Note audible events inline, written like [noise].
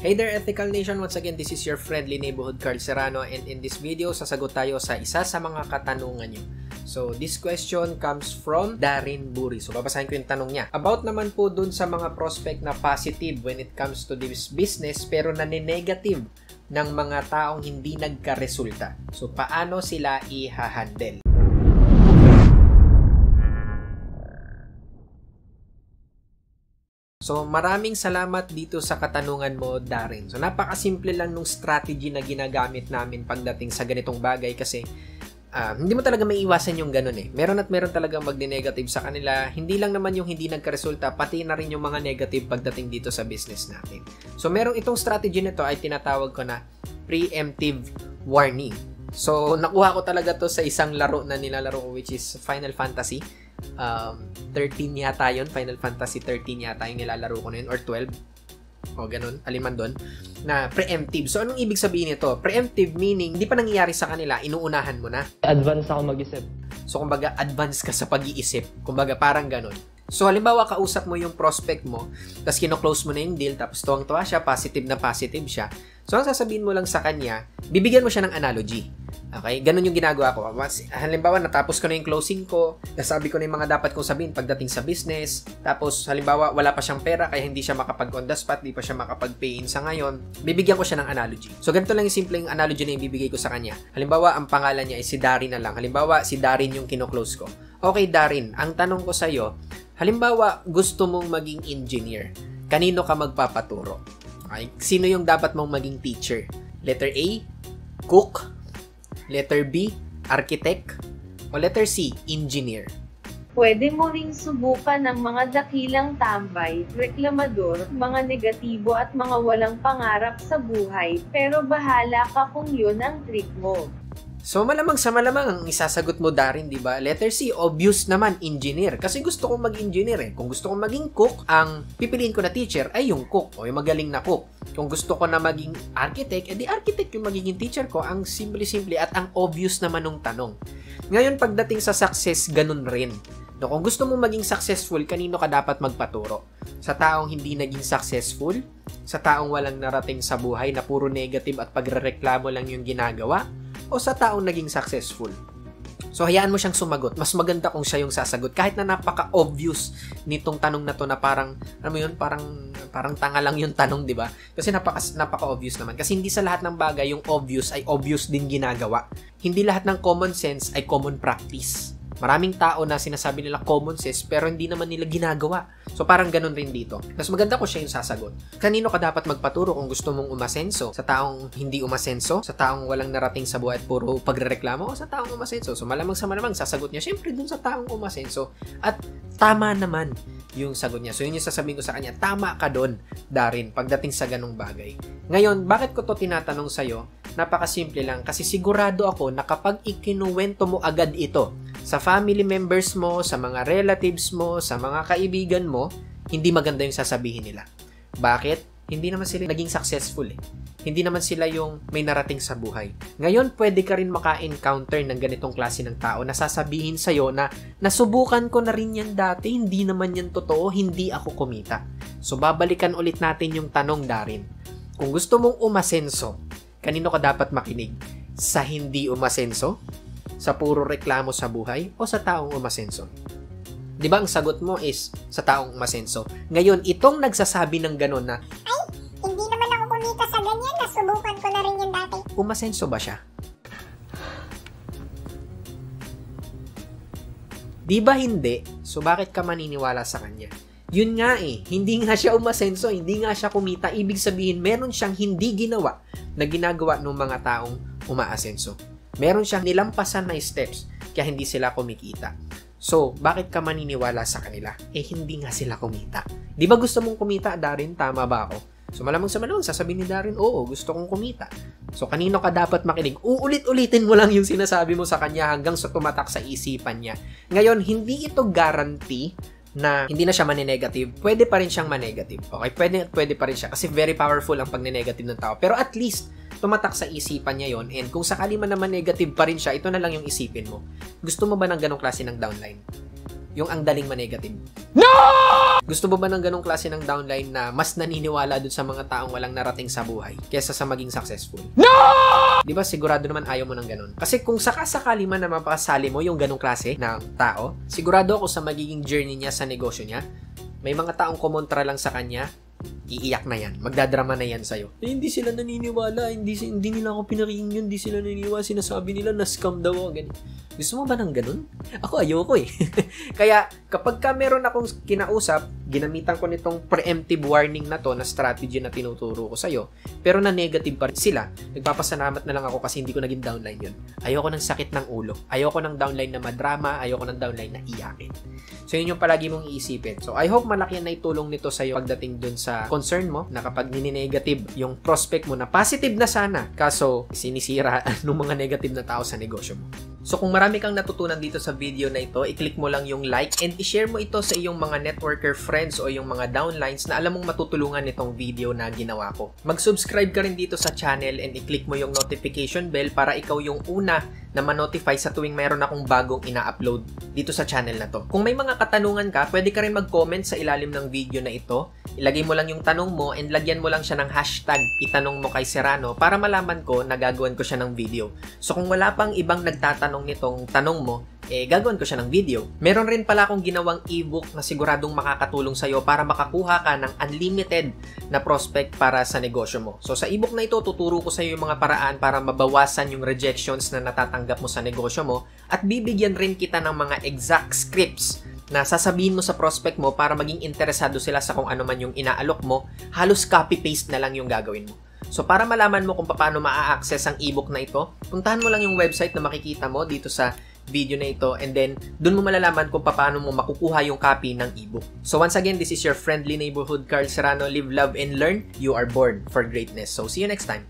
Hey there Ethical Nation! Once again, this is your friendly neighborhood Carl Serrano and in this video, sasagot tayo sa isa sa mga katanungan nyo. So, this question comes from Darin Buri. So, babasahin ko yung tanong niya. About naman po dun sa mga prospect na positive when it comes to this business pero nane-negative ng mga taong hindi nagka-resulta. So, paano sila i-handle? So, maraming salamat dito sa katanungan mo, Darren. So, napakasimple lang nung strategy na ginagamit namin pagdating sa ganitong bagay kasi uh, hindi mo talaga may iwasan yung ganun eh. Meron at meron talaga magne-negative sa kanila. Hindi lang naman yung hindi nagkaresulta, pati na rin yung mga negative pagdating dito sa business natin. So, merong itong strategy nito ay tinatawag ko na preemptive warning. So, nakuha ko talaga to sa isang laro na nilalaro ko which is Final Fantasy um, 13 yata yun, Final Fantasy 13 yata yung nilalaro ko na yun, or 12, o ganun, aliman doon, na preemptive. So, anong ibig sabihin nito? Preemptive meaning, hindi pa nangyayari sa kanila, inuunahan mo na. Advance ako mag-isip. So, kumbaga, advance ka sa pag-iisip. Kumbaga, parang ganun. So, halimbawa, kausap mo yung prospect mo, tapos kino-close mo na yung deal, tapos tuwang-tuwa siya, positive na positive siya. So, ang sasabihin mo lang sa kanya, bibigyan mo siya ng analogy. Okay? Ganun yung ginagawa ko. Halimbawa, natapos ko na yung closing ko, nasabi ko na yung mga dapat kong sabihin pagdating sa business, tapos halimbawa, wala pa siyang pera, kaya hindi siya makapag on the spot, hindi pa siya makapag-pay in sa ngayon, bibigyan ko siya ng analogy. So, ganito lang yung simpleng analogy na ibibigay ko sa kanya. Halimbawa, ang pangalan niya ay si Darin na lang. Halimbawa, si Darin yung kino-close ko. Okay, Darin, ang tanong ko sa'yo, halimbawa, gusto mong maging engineer. Kanino ka magpapaturo? Okay? Sino yung dapat mong maging teacher? Letter A, cook. Letter B, architect. O letter C, engineer. Pwede mo ring subukan ng mga dakilang tambay, reklamador, mga negatibo at mga walang pangarap sa buhay, pero bahala ka kung yun ang trick mo. So malamang sa malamang ang isasagot mo Darin, 'di ba? Letter C, obvious naman engineer kasi gusto kong mag-engineer eh. Kung gusto kong maging cook, ang pipiliin ko na teacher ay yung cook o yung magaling na cook. Kung gusto ko na maging architect, edi architect yung magiging teacher ko. Ang simple-simple at ang obvious naman ng tanong. Ngayon pagdating sa success, ganun rin. No, kung gusto mong maging successful, kanino ka dapat magpaturo? Sa taong hindi naging successful? Sa taong walang narating sa buhay na puro negative at pagrereklamo lang yung ginagawa? O sa taong naging successful? So, hayaan mo siyang sumagot. Mas maganda kung siya yung sasagot. Kahit na napaka-obvious nitong tanong na to na parang, ano yun, parang, parang tanga lang yung tanong, di ba? Kasi napaka, napaka-obvious naman. Kasi hindi sa lahat ng bagay yung obvious ay obvious din ginagawa. Hindi lahat ng common sense ay common practice. Maraming tao na sinasabi nila common sense pero hindi naman nila ginagawa. So parang ganun rin dito. Mas maganda ko siya yung sasagot. Kanino ka dapat magpaturo kung gusto mong umasenso? Sa taong hindi umasenso? Sa taong walang narating sa buhay at puro pagrereklamo? O sa taong umasenso? So malamang sa malamang sasagot niya syempre dun sa taong umasenso. At tama naman yung sagot niya. So yun yung sasabihin ko sa kanya, tama ka doon, Darin, pagdating sa ganong bagay. Ngayon, bakit ko to tinatanong sa'yo? Napakasimple lang kasi sigurado ako na kapag ikinuwento mo agad ito sa family members mo, sa mga relatives mo, sa mga kaibigan mo, hindi maganda yung sasabihin nila. Bakit? Hindi naman sila naging successful eh. Hindi naman sila yung may narating sa buhay. Ngayon, pwede ka rin maka-encounter ng ganitong klase ng tao na sasabihin sa'yo na nasubukan ko na rin yan dati, hindi naman yan totoo, hindi ako kumita. So, babalikan ulit natin yung tanong darin. Kung gusto mong umasenso, kanino ka dapat makinig? Sa hindi umasenso? Sa puro reklamo sa buhay? O sa taong umasenso? Di ba ang sagot mo is sa taong umasenso? Ngayon, itong nagsasabi ng ganon na, Ay, hindi naman ako kumita sa ganyan, nasubukan ko na rin yan dati. umasenso ba siya? Di ba hindi? So bakit ka maniniwala sa kanya? Yun nga eh, hindi nga siya umasenso, hindi nga siya kumita. Ibig sabihin, meron siyang hindi ginawa na ginagawa ng mga taong umaasenso. Meron siyang nilampasan na steps kaya hindi sila kumikita. So, bakit ka maniniwala sa kanila? Eh, hindi nga sila kumita. Di ba gusto mong kumita, Darin? Tama ba ako? So, malamang sa malamang, sasabihin ni Darin, oo, gusto kong kumita. So, kanino ka dapat makinig? Uulit-ulitin mo lang yung sinasabi mo sa kanya hanggang sa tumatak sa isipan niya. Ngayon, hindi ito guarantee na hindi na siya maninegative, pwede pa rin siyang manegative. Okay? Pwede, pwede pa rin siya. Kasi very powerful ang pag-negative ng tao. Pero at least, tumatak sa isipan niya yon and kung sakali man naman negative pa rin siya, ito na lang yung isipin mo. Gusto mo ba ng ganong klase ng downline? Yung ang daling ma-negative? No! Gusto mo ba ng ganong klase ng downline na mas naniniwala dun sa mga taong walang narating sa buhay kesa sa maging successful? No! Di ba sigurado naman ayaw mo ng ganon? Kasi kung sakasakali man na mapakasali mo yung ganong klase ng tao, sigurado ako sa magiging journey niya sa negosyo niya, may mga taong kumontra lang sa kanya, iiyak na yan. Magdadrama na yan sa'yo. Eh, hindi sila naniniwala. Hindi, hindi nila ako pinakinggan. Hindi sila naniniwala. Sinasabi nila na scam daw ako. Ganyan. Gusto mo ba ng ganun? Ako ayoko eh. [laughs] Kaya kapag ka meron akong kinausap, ginamitan ko nitong preemptive warning na to na strategy na tinuturo ko sa'yo, pero na negative pa rin sila, nagpapasalamat na lang ako kasi hindi ko naging downline yun. Ayoko ng sakit ng ulo. Ayoko ng downline na madrama. Ayoko ng downline na iyakin. So yun yung palagi mong iisipin. So I hope malaki na itulong nito sa'yo pagdating dun sa concern mo na kapag nini-negative yung prospect mo na positive na sana, kaso sinisira [laughs] ng mga negative na tao sa negosyo mo. So kung marami kang natutunan dito sa video na ito, i-click mo lang yung like and i-share mo ito sa iyong mga networker friends o yung mga downlines na alam mong matutulungan nitong video na ginawa ko. Mag-subscribe ka rin dito sa channel and i-click mo yung notification bell para ikaw yung una na ma-notify sa tuwing mayroon akong bagong ina-upload dito sa channel na to. Kung may mga katanungan ka, pwede ka rin mag-comment sa ilalim ng video na ito. Ilagay mo lang yung tanong mo and lagyan mo lang siya ng hashtag itanong mo kay Serrano para malaman ko na gagawin ko siya ng video. So kung wala pang ibang nagtatanong nitong tanong mo, eh gagawin ko siya ng video. Meron rin pala akong ginawang ebook na siguradong makakatulong sa'yo para makakuha ka ng unlimited na prospect para sa negosyo mo. So sa ebook na ito, tuturo ko sa iyo yung mga paraan para mabawasan yung rejections na natatanggap mo sa negosyo mo at bibigyan rin kita ng mga exact scripts na sasabihin mo sa prospect mo para maging interesado sila sa kung ano man yung inaalok mo, halos copy-paste na lang yung gagawin mo. So para malaman mo kung paano maa-access ang ebook na ito, puntahan mo lang yung website na makikita mo dito sa video na ito and then dun mo malalaman kung paano mo makukuha yung copy ng ebook. So once again, this is your friendly neighborhood Carl Serrano. Live, love, and learn. You are born for greatness. So see you next time.